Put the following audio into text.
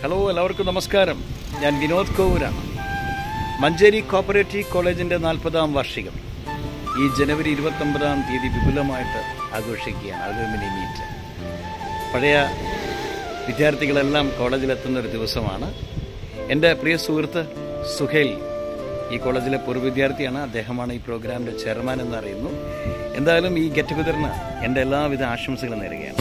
Hello എല്ലാവർക്കും നമസ്കാരം. ഞാൻ വിനോദ് കോവൂരാണ്. മഞ്ചേരി കോപ്പറേറ്റീവ് കോളേജിന്റെ നാൽപ്പതാം വാർഷികം. ഈ ജനുവരി ഇരുപത്തൊമ്പതാം തീയതി വിപുലമായിട്ട് ആഘോഷിക്കുകയാണ് അലുമിനി മീറ്റ്. പഴയ വിദ്യാർത്ഥികളെല്ലാം കോളേജിലെത്തുന്ന ഒരു ദിവസമാണ്. എന്റെ പ്രിയ സുഹൃത്ത് സുഹേൽ ഈ കോളേജിലെ പൂർവ വിദ്യാർത്ഥിയാണ്. അദ്ദേഹമാണ് ഈ പ്രോഗ്രാമിന്റെ ചെയർമാൻ എന്നറിയുന്നു എന്തായാലും ഈ ഗെറ്റ് ടുഗദറിന് എന്റെ എല്ലാവിധ ആശംസകളും നേരുകയാണ്.